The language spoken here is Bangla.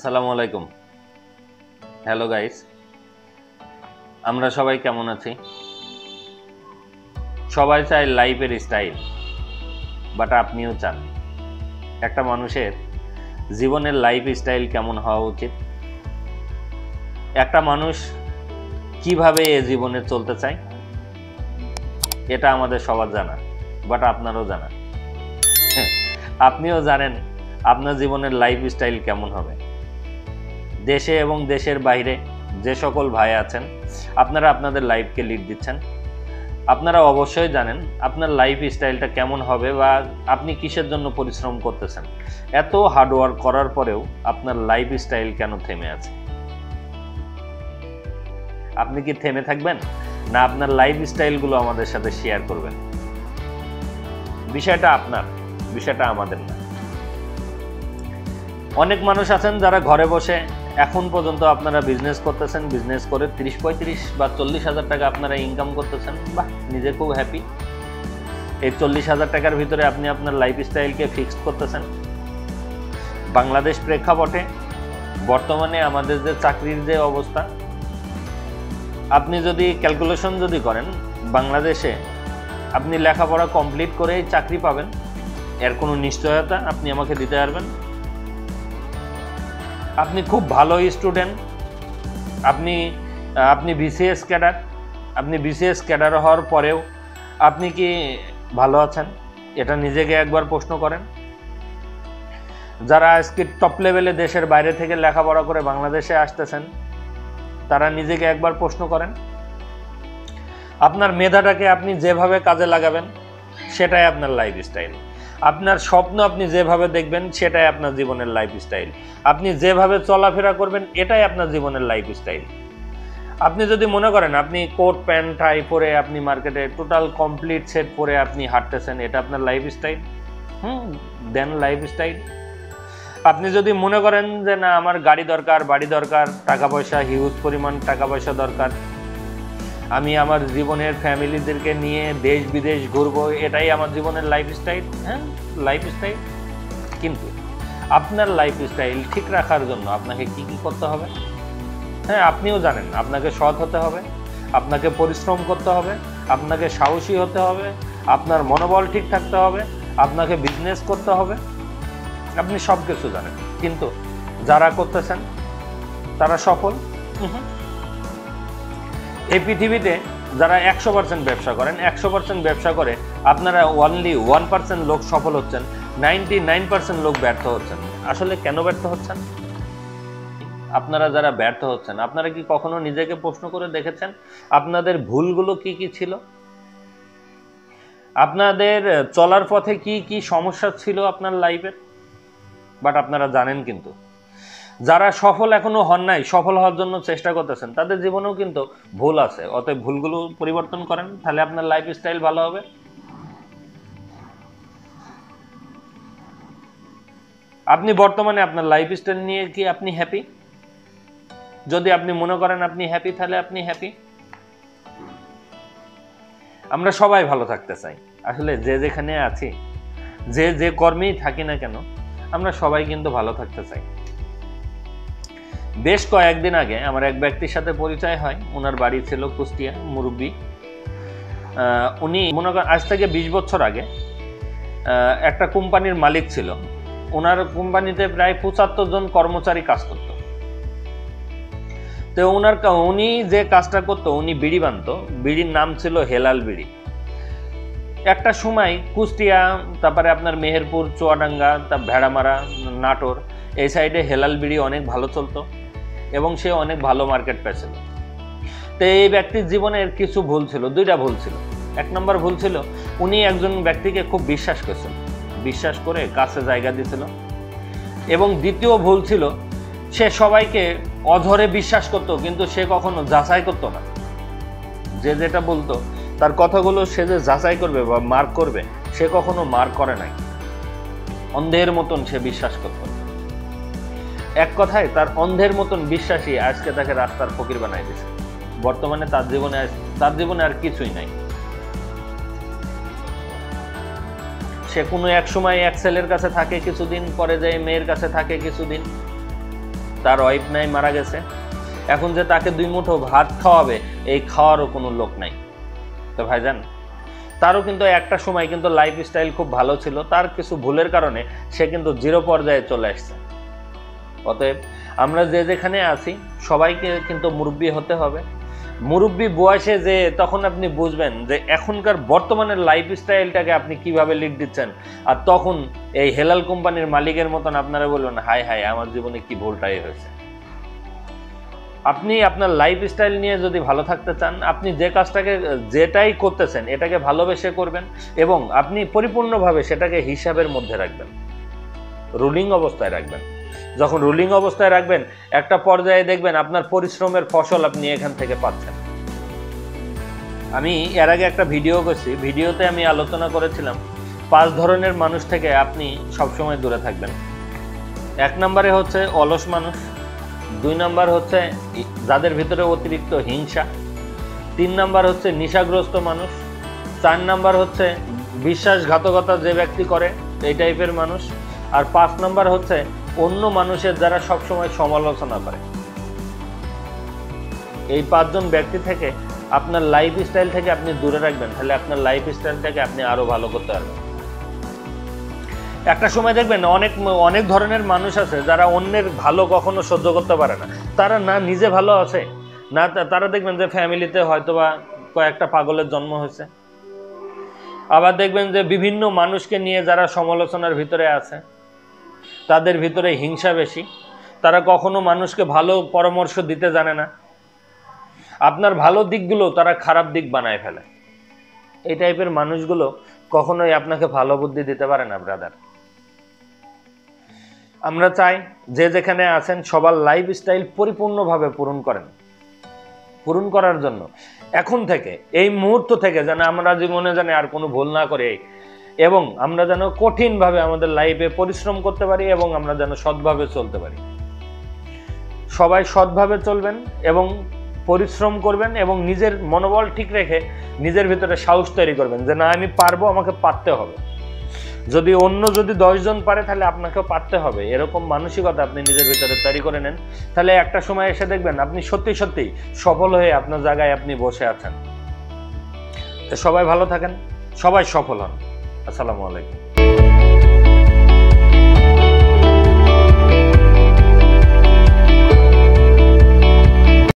আসসালামু আলাইকুম। হ্যালো গাইস আমরা সবাই কেমন আছি? সবাই চায় লাইফের স্টাইল বাট আপনিও চান। একটা মানুষের জীবনের লাইফ স্টাইল কেমন হওয়া উচিত? একটা মানুষ কীভাবে এ জীবনে চলতে চায়? এটা আমাদের সবার জানা বাট আপনারও জানা। আপনিও জানেন আপনার জীবনের লাইফ স্টাইল কেমন হবে। দেশে এবং দেশের বাইরে যে সকল ভাই আছেন, আপনারা আপনাদের লাইফকে লিড দিচ্ছেন। আপনারা অবশ্যই জানেন আপনার লাইফ স্টাইলটা কেমন হবে বা আপনি কিসের জন্য পরিশ্রম করতেছেন। এত হার্ডওয়ার্ক করার পরেও আপনার লাইফ স্টাইল কেন থেমে আছে? আপনি কি থেমে থাকবেন? না আপনার লাইফ স্টাইলগুলো আমাদের সাথে শেয়ার করবেন? বিষয়টা আপনার, বিষয়টা আমাদের না। অনেক মানুষ আছেন যারা ঘরে বসে এখন পর্যন্ত আপনারা বিজনেস করতেছেন বিজনেস করে তিরিশ পঁয়ত্রিশ বা চল্লিশ হাজার টাকা আপনারা ইনকাম করতেছেন, বাহ, নিজে খুব হ্যাপি এই চল্লিশ হাজার টাকার ভিতরে আপনি আপনার লাইফ স্টাইলকে ফিক্সড করতেছেন। বাংলাদেশ প্রেক্ষাপটে বর্তমানে আমাদের যে চাকরির যে অবস্থা, আপনি যদি ক্যালকুলেশন যদি করেন, বাংলাদেশে আপনি লেখাপড়া কমপ্লিট করেই চাকরি পাবেন, এর কোনো নিশ্চয়তা আপনি আমাকে দিতে পারবেন? আপনি খুব ভালো স্টুডেন্ট আপনি আপনি বিসিএস ক্যাডার আপনি বিসিএস ক্যাডার হওয়ার পরেও আপনি কি ভালো আছেন? এটা নিজেকে একবার প্রশ্ন করেন। যারা আজকে টপ লেভেলে দেশের বাইরে থেকে লেখাপড়া করে বাংলাদেশে আসতেছেন, তারা নিজেকে একবার প্রশ্ন করেন। আপনার মেধাটাকে আপনি যেভাবে কাজে লাগাবেন, সেটাই আপনার লাইফ স্টাইল আপনার স্বপ্ন আপনি যেভাবে দেখবেন, সেটাই আপনার জীবনের লাইফ স্টাইল আপনি যেভাবে চলাফেরা করবেন, এটাই আপনার জীবনের লাইফ স্টাইল আপনি যদি মনে করেন, আপনি কোট, প্যান্ট টাই পরে আপনি মার্কেটে টোটাল কমপ্লিট সেট পরে আপনি হাঁটতেছেন, এটা আপনার life style hmm then life style আপনি যদি মনে করেন যে, না, আমার গাড়ি দরকার, বাড়ি দরকার, টাকা পয়সা হিউজ পরিমাণ টাকা পয়সা দরকার আমি আমার জীবনের ফ্যামিলিদেরকে নিয়ে দেশ বিদেশ ঘুরবো, এটাই আমার জীবনের লাইফ স্টাইল হ্যাঁ? লাইফ স্টাইল কিন্তু আপনার লাইফ স্টাইল ঠিক রাখার জন্য আপনাকে কি কি করতে হবে? হ্যাঁ আপনিও জানেন, আপনাকে সৎ হতে হবে, আপনাকে পরিশ্রম করতে হবে, আপনাকে সাহসী হতে হবে, আপনার মনোবল ঠিক থাকতে হবে, আপনাকে বিজনেস করতে হবে। আপনি সব কিছু জানেন। কিন্তু যারা করতেছেন, তারা সফল। এই পৃথিবীতে যারা একশো পার্সেন্ট ব্যবসা করেন, একশো পার্সেন্ট ব্যবসা করে আপনারা অনলি ওয়ান পার্সেন্ট লোক সফল হচ্ছেন নাইনটি নাইন পার্সেন্ট লোক ব্যর্থ হচ্ছেন। আসলে কেন ব্যর্থ হচ্ছেন? আপনারা যারা ব্যর্থ হচ্ছেন, আপনারা কি কখনো নিজেকে প্রশ্ন করে দেখেছেন? আপনাদের ভুলগুলো কি কি ছিল? আপনাদের চলার পথে কি কি সমস্যা ছিল আপনার লাইফের বাট আপনারা জানেন কিন্তু। যারা সফল এখনও হন নাই, সফল হওয়ার জন্য চেষ্টা করতেছেন, তাদের জীবনেও কিন্তু ভুল আছে। অতএব ভুলগুলো পরিবর্তন করেন, তাহলে আপনার লাইফ স্টাইল ভালো হবে। আপনি বর্তমানে আপনার লাইফ স্টাইল নিয়ে কি আপনি হ্যাপি যদি আপনি মনে করেন আপনি হ্যাপি তাহলে আপনি হ্যাপি আমরা সবাই ভালো থাকতে চাই। আসলে যে যেখানে আছি, যে যে কর্মেই থাকি না কেন, আমরা সবাই কিন্তু ভালো থাকতে চাই। বেশ কয়েকদিন আগে আমার এক ব্যক্তির সাথে পরিচয় হয়। ওনার বাড়ি ছিল কুষ্টিয়া, মুরব্বী। উনি মনে করেন আজ থেকে বিশ বছর আগে একটা কোম্পানির মালিক ছিল। ওনার কোম্পানিতে প্রায় পঁচাত্তর জন কর্মচারী কাজ করত। তো ওনার উনি যে কাজটা করতো, উনি বিড়ি বানতো। বিড়ির নাম ছিল হেলাল বিড়ি। একটা সময় কুষ্টিয়া, তারপরে আপনার মেহেরপুর, চুয়াডাঙ্গা, তা ভেড়ামারা, নাটোর, এই সাইডে হেলাল বিড়ি অনেক ভালো চলতো। এবং সে অনেক ভালো মার্কেট পেয়েছিল তো এই ব্যক্তির জীবনের কিছু ভুল ছিল, দুইটা ভুল ছিল। এক নম্বর ভুল ছিল, উনি একজন ব্যক্তিকে খুব বিশ্বাস করছেন। বিশ্বাস করে কাছে জায়গা দিয়েছিল। এবং দ্বিতীয় ভুল ছিল, সে সবাইকে অধরে বিশ্বাস করতো, কিন্তু সে কখনো যাচাই করতো না। যে যেটা বলতো, তার কথাগুলো সে যে যাচাই করবে বা মার্ক করবে, সে কখনো মার্ক করে নাই। অন্ধের মতন সে বিশ্বাস করত এক কথায় তার অন্ধের মতন বিশ্বাসী আজকে তাকে রাস্তার ফকির বানাই দিয়েছে বর্তমানে তার জীবনে তার জীবনে আর কিছুই নাই। সে কোনো এক সময় এক ছেলের কাছে থাকে কিছুদিন, পরে যায় মেয়ের কাছে থাকে কিছুদিন। তার ওয়াইফ নাই, মারা গেছে। এখন যে তাকে দুই মুঠো ভাত খাওয়াবে, এই খাওয়ারও কোনো লোক নাই। তো ভাইজান, তারও কিন্তু একটা সময় কিন্তু লাইফ স্টাইল খুব ভালো ছিল। তার কিছু ভুলের কারণে সে কিন্তু জিরো পর্যায়ে চলে আসছে। অতএব আমরা যে যেখানে আছি, সবাইকে কিন্তু মুরব্বী হতে হবে। মুরব্বী বয়সে যে তখন আপনি বুঝবেন যে এখনকার বর্তমানের লাইফ স্টাইলটাকে আপনি কীভাবে লিড দিচ্ছেন। আর তখন এই হেলাল কোম্পানির মালিকের মতন আপনারা বলবেন হাই হাই আমার জীবনে কি ভুলটাই হয়েছে? আপনি আপনার লাইফ স্টাইল নিয়ে যদি ভালো থাকতে চান, আপনি যে কাজটাকে, যেটাই করতেছেন, এটাকে ভালোবেসে করবেন এবং আপনি পরিপূর্ণভাবে সেটাকে হিসাবের মধ্যে রাখবেন। রুলিং অবস্থায় রাখবেন। যখন রুলিং অবস্থায় রাখবেন, একটা পর্যায়ে দেখবেন আপনার পরিশ্রমের ফসল আপনি এখান থেকে পাচ্ছেন। আমি এর আগে একটা ভিডিও করছি, ভিডিওতে আমি আলোচনা করেছিলাম, পাঁচ ধরনের মানুষ থেকে আপনি সবসময় দূরে থাকবেন। এক নম্বরে হচ্ছে অলস মানুষ, দুই নাম্বার হচ্ছে যাদের ভিতরে অতিরিক্ত হিংসা, তিন নাম্বার হচ্ছে নেশাগ্রস্ত মানুষ, চার নাম্বার হচ্ছে বিশ্বাসঘাতকতা যে ব্যক্তি করে, এই টাইপের মানুষ, আর পাঁচ নাম্বার হচ্ছে অন্য মানুষের যারা সবসময় সমালোচনা করে। এই পাঁচজন ব্যক্তি থেকে আপনার লাইফ স্টাইল থেকে আপনি দূরে রাখবেন, তাহলে আপনার লাইফ স্টাইলটাকে আপনি আরও ভালো করতে পারবেন। একটা সময় দেখবেন অনেক অনেক ধরনের মানুষ আছে যারা অন্যের ভালো কখনো সহ্য করতে পারে না। তারা না নিজে ভালো আছে, না তারা দেখবেন যে ফ্যামিলিতে হয়তোবা কয়েকটা পাগলের জন্ম হয়েছে। আবার দেখবেন যে বিভিন্ন মানুষকে নিয়ে যারা সমালোচনার ভিতরে আছে তাদের ভিতরে হিংসা বেশি। তারা কখনো মানুষকে ভালো পরামর্শ দিতে জানে না। আপনার ভালো দিকগুলো তারা খারাপ দিক বানায় ফেলে। এই টাইপের মানুষগুলো কখনোই আপনাকে ভালো বুদ্ধি দিতে পারে না ব্রাদার আমরা চাই যে যেখানে আছেন সবার লাইফ স্টাইল পরিপূর্ণভাবে পূরণ করেন। পূরণ করার জন্য। এখন থেকে, এই মুহূর্ত থেকে যেন আমরা জীবনে যেন আর কোনো ভুল না করে এবং আমরা যেন কঠিনভাবে আমাদের লাইফে পরিশ্রম করতে পারি এবং আমরা যেন সৎভাবে চলতে পারি। সবাই সৎভাবে চলবেন এবং পরিশ্রম করবেন এবং নিজের মনোবল ঠিক রেখে নিজের ভিতরে সাহস তৈরি করবেন যে, না, আমি পারব, আমাকে পারতে হবে। যদি অন্য যদি দশজন পারে, তাহলে আপনাকেও পারতে হবে। এরকম মানসিকতা আপনি নিজের ভিতরে তৈরি করে নেন। তাহলে একটা সময় এসে দেখবেন আপনি সত্যি সত্যি সফল হয়ে আপনার জায়গায় আপনি বসে আছেন। সবাই ভালো থাকেন, সবাই সফল হন। আসসালামু আলাইকুম।